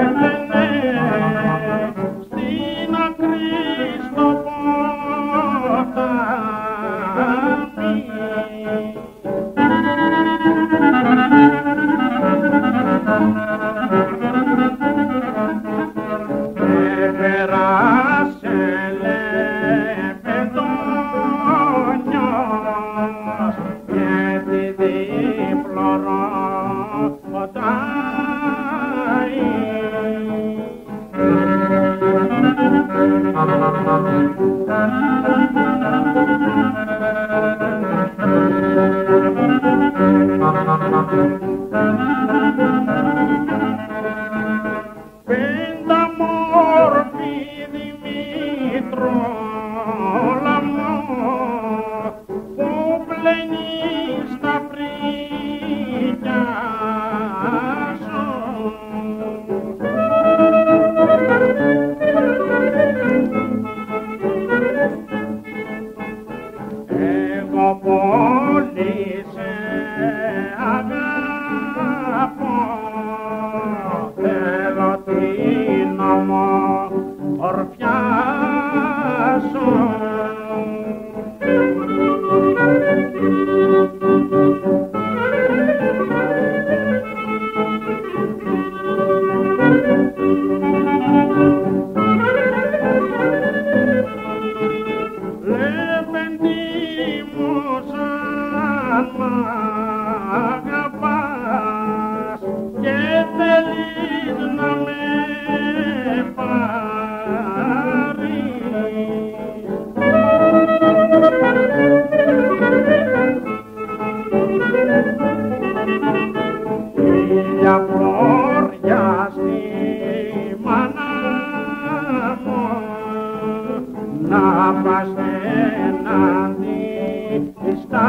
Amen. Δημήτρολα Επένδυμος αν μακάμας και τελικά. για φλόρια στη μάνα μου να πας εναντί στα.